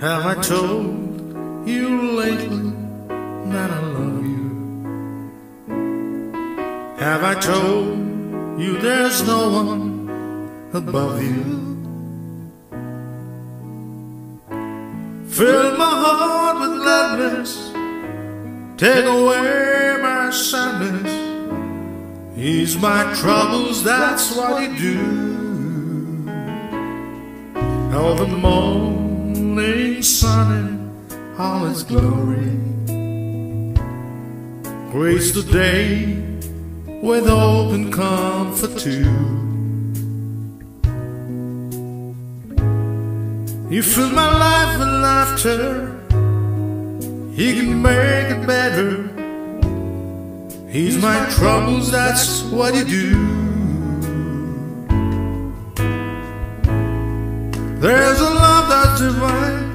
Have I told you lately that I love you? Have I told you there's no one above you? Fill my heart with gladness, take away my sadness, ease my troubles, that's what you do. Oh, the morning sun in all its glory, grace the day with open comfort too. You fill my life with laughter. He can make it better. He's my troubles, that's what you do. There's divine,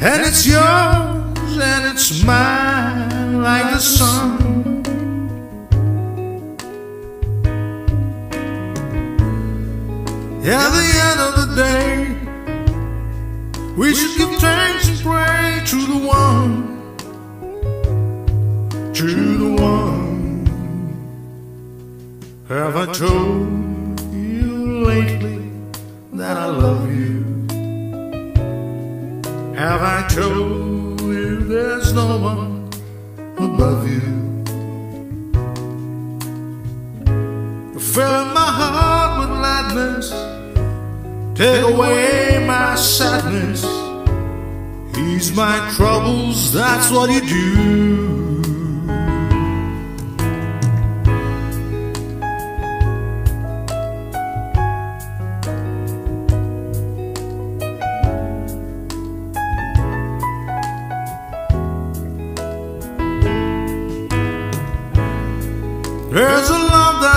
and it's yours and it's mine, like the sun. At the end of the day, we should give thanks and pray to the one, to the one. Have I told you lately that I love you? Have I told you there's no one above you? Fill my heart with gladness, take away my sadness, ease my troubles, that's what you do.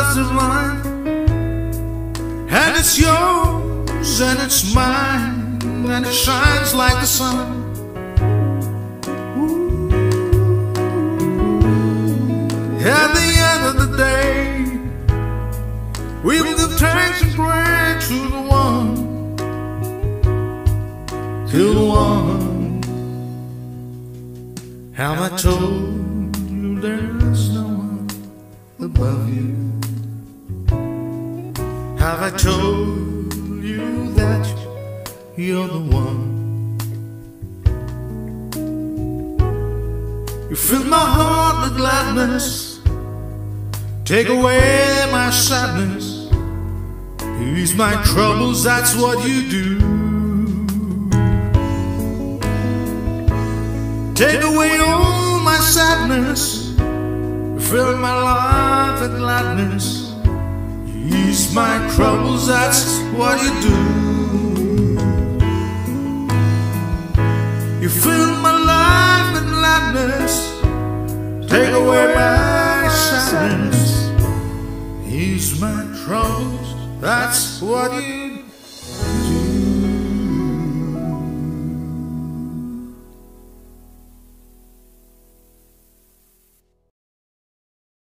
Love that's divine, and it's yours and it's mine, and it shines like the sun. Ooh. At the end of the day, we will give thanks and pray to the one, to the one. Have I told you there's no one above you? Have I told you that you're the one? You fill my heart with gladness, take away my sadness, ease my troubles, that's what you do. Take away all my sadness, fill my life with gladness, ease my troubles, that's what you do. You fill my life with gladness, take away my sadness, ease my troubles, that's what you do.